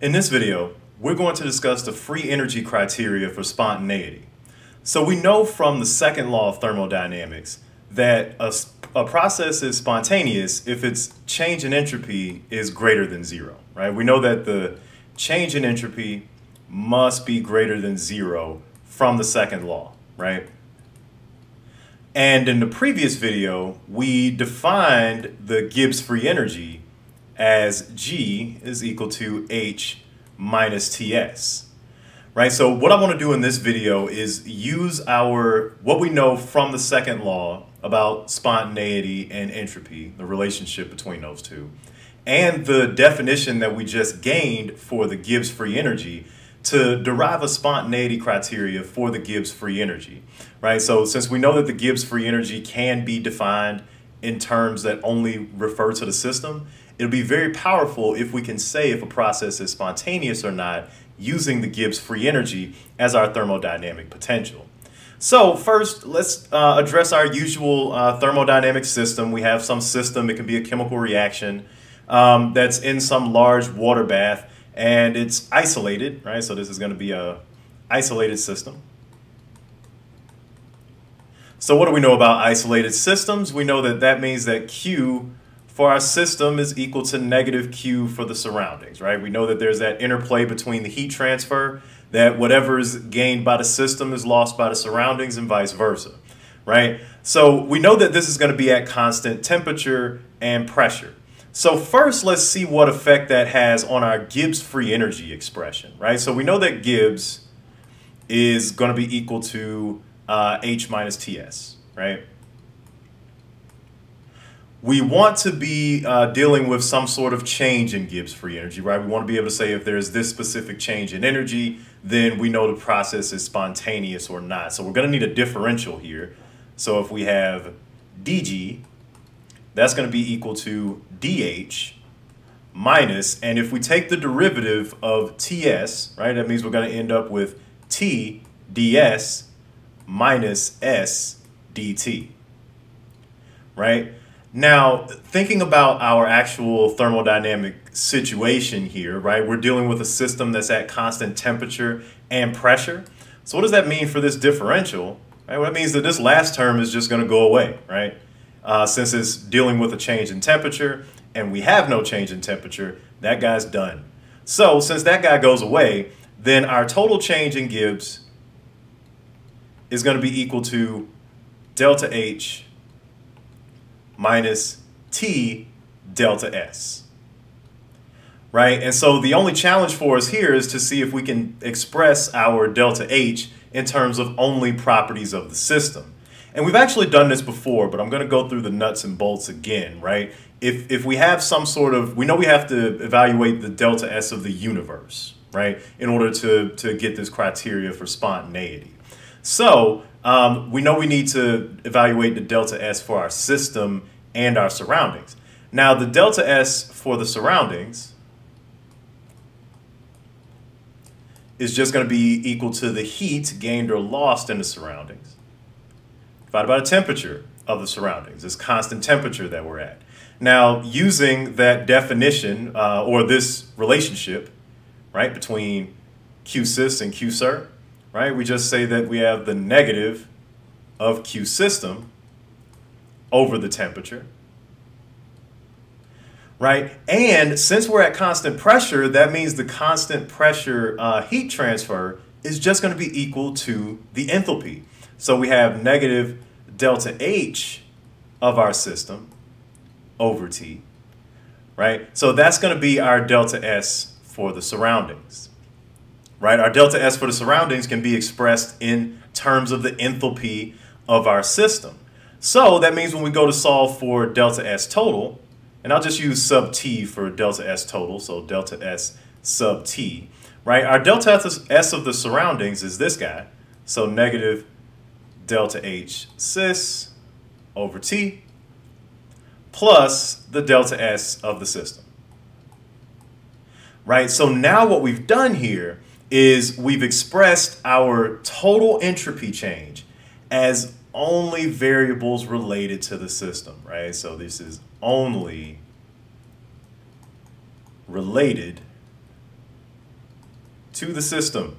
In this video, we're going to discuss the free energy criteria for spontaneity. So we know from the second law of thermodynamics that a, a, process is spontaneous if its change in entropy is greater than zero, right? We know that the change in entropy must be greater than zero from the second law, right? And in the previous video, we defined the Gibbs free energy as G is equal to H minus TS. Right, so what I want to do in this video is use our, what we know from the second law about spontaneity and entropy, the relationship between those two, and the definition that we just gained for the Gibbs free energy to derive a spontaneity criteria for the Gibbs free energy, right? So since we know that the Gibbs free energy can be defined in terms that only refer to the system, it'll be very powerful if we can say if a process is spontaneous or not using the Gibbs free energy as our thermodynamic potential. So first, let's uh, address our usual uh, thermodynamic system. We have some system, it can be a chemical reaction um, that's in some large water bath and it's isolated, right? So this is gonna be a isolated system. So what do we know about isolated systems? We know that that means that Q for our system is equal to negative Q for the surroundings, right? We know that there's that interplay between the heat transfer, that whatever is gained by the system is lost by the surroundings and vice versa, right? So we know that this is going to be at constant temperature and pressure. So first, let's see what effect that has on our Gibbs free energy expression, right? So we know that Gibbs is going to be equal to uh, H minus Ts, right? we want to be uh, dealing with some sort of change in Gibbs free energy, right? We want to be able to say if there's this specific change in energy, then we know the process is spontaneous or not. So we're going to need a differential here. So if we have dg, that's going to be equal to dh minus, and if we take the derivative of ts, right, that means we're going to end up with t ds minus s dt, right? Now, thinking about our actual thermodynamic situation here, right? We're dealing with a system that's at constant temperature and pressure. So what does that mean for this differential? Right? Well, that means that this last term is just going to go away, right? Uh, since it's dealing with a change in temperature and we have no change in temperature, that guy's done. So since that guy goes away, then our total change in Gibbs is going to be equal to delta H minus T delta S. Right? And so the only challenge for us here is to see if we can express our delta H in terms of only properties of the system. And we've actually done this before, but I'm going to go through the nuts and bolts again, right? If, if we have some sort of, we know we have to evaluate the delta S of the universe, right? In order to, to get this criteria for spontaneity. So um, we know we need to evaluate the delta S for our system and our surroundings. Now the delta S for the surroundings is just going to be equal to the heat gained or lost in the surroundings divided by the temperature of the surroundings, this constant temperature that we're at. Now, using that definition uh, or this relationship, right, between Q sys and Q cert, right? We just say that we have the negative of Q system over the temperature. Right? And since we're at constant pressure, that means the constant pressure uh, heat transfer is just going to be equal to the enthalpy. So we have negative delta H of our system over T, right? So that's going to be our delta S for the surroundings right? Our delta S for the surroundings can be expressed in terms of the enthalpy of our system. So that means when we go to solve for delta S total, and I'll just use sub T for delta S total, so delta S sub T, right? Our delta S of the surroundings is this guy, so negative delta H sys over T plus the delta S of the system, right? So now what we've done here is we've expressed our total entropy change as only variables related to the system, right? So this is only related to the system.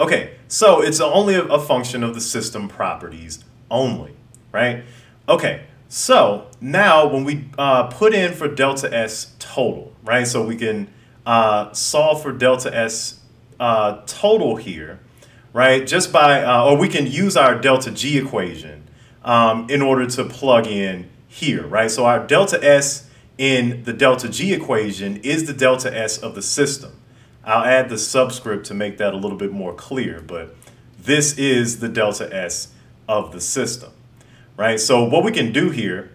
Okay, so it's only a function of the system properties only, right? Okay, so now when we uh, put in for delta S total, right? So we can uh, solve for delta S uh, total here, right? Just by, uh, or we can use our delta G equation um, in order to plug in here, right? So our delta S in the delta G equation is the delta S of the system. I'll add the subscript to make that a little bit more clear, but this is the delta S of the system, right? So what we can do here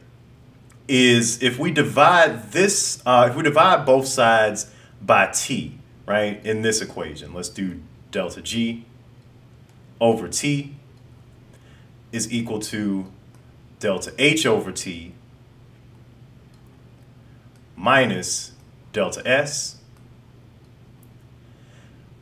is if we divide this, uh, if we divide both sides by T, right, in this equation, let's do delta G over T is equal to delta H over T minus delta S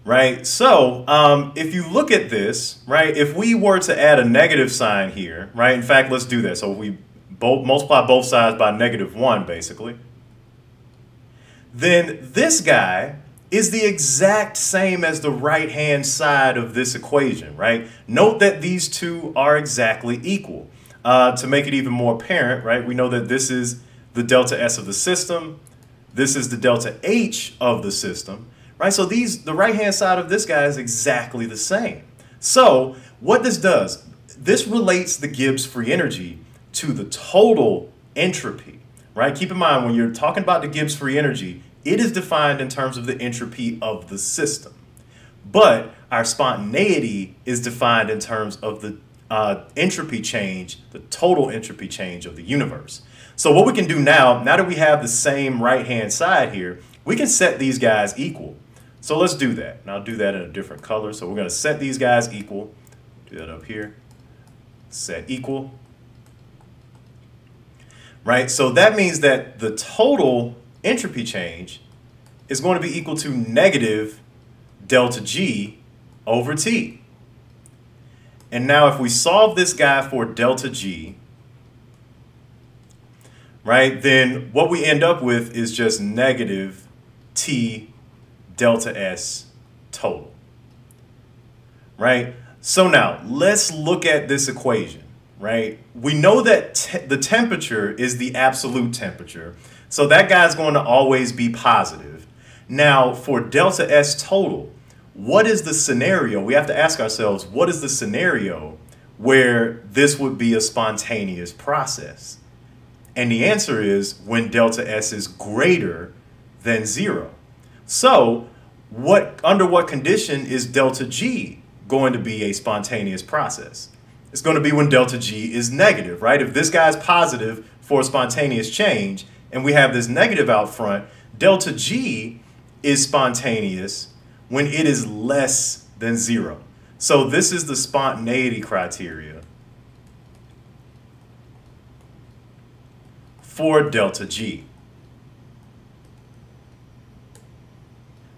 right? So um, if you look at this, right, if we were to add a negative sign here, right, in fact, let's do that. So we both multiply both sides by negative 1, basically. Then this guy is the exact same as the right-hand side of this equation, right? Note that these two are exactly equal. Uh, to make it even more apparent, right, we know that this is the delta S of the system. This is the delta H of the system right? So these, the right-hand side of this guy is exactly the same. So what this does, this relates the Gibbs free energy to the total entropy, right? Keep in mind, when you're talking about the Gibbs free energy, it is defined in terms of the entropy of the system. But our spontaneity is defined in terms of the uh, entropy change, the total entropy change of the universe. So what we can do now, now that we have the same right-hand side here, we can set these guys equal. So let's do that. And I'll do that in a different color. So we're going to set these guys equal. Do that up here. Set equal. Right? So that means that the total entropy change is going to be equal to negative delta G over T. And now if we solve this guy for delta G, right, then what we end up with is just negative T delta S total. Right? So now let's look at this equation, right? We know that te the temperature is the absolute temperature. So that guy's going to always be positive. Now for delta S total, what is the scenario? We have to ask ourselves, what is the scenario where this would be a spontaneous process? And the answer is when delta S is greater than zero. So, what under what condition is delta G going to be a spontaneous process? It's going to be when delta G is negative, right? If this guy's positive for spontaneous change and we have this negative out front, delta G is spontaneous when it is less than zero. So this is the spontaneity criteria for delta G.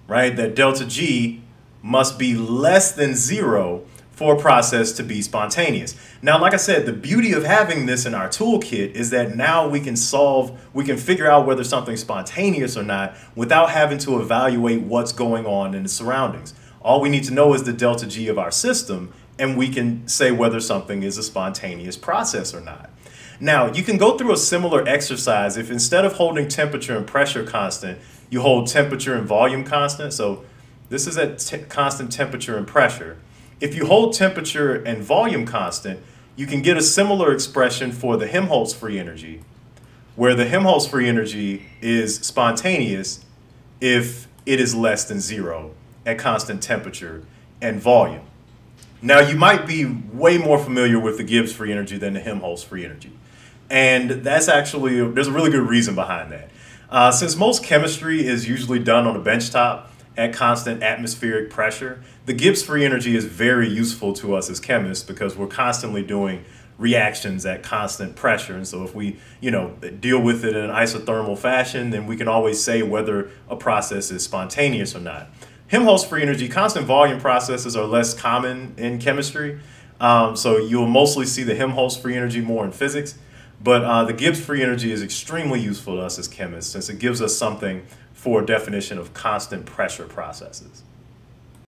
right? That delta G must be less than zero for a process to be spontaneous. Now, like I said, the beauty of having this in our toolkit is that now we can solve, we can figure out whether something's spontaneous or not without having to evaluate what's going on in the surroundings. All we need to know is the delta G of our system, and we can say whether something is a spontaneous process or not. Now, you can go through a similar exercise if instead of holding temperature and pressure constant, you hold temperature and volume constant. So this is at constant temperature and pressure. If you hold temperature and volume constant, you can get a similar expression for the Helmholtz free energy, where the Helmholtz free energy is spontaneous if it is less than zero at constant temperature and volume. Now, you might be way more familiar with the Gibbs free energy than the Helmholtz free energy. And that's actually, there's a really good reason behind that. Uh, since most chemistry is usually done on a benchtop at constant atmospheric pressure, the Gibbs free energy is very useful to us as chemists because we're constantly doing reactions at constant pressure. And so if we, you know, deal with it in an isothermal fashion, then we can always say whether a process is spontaneous or not. Helmholtz free energy, constant volume processes are less common in chemistry. Um, so you'll mostly see the Helmholtz free energy more in physics. But uh, the Gibbs free energy is extremely useful to us as chemists since it gives us something for a definition of constant pressure processes.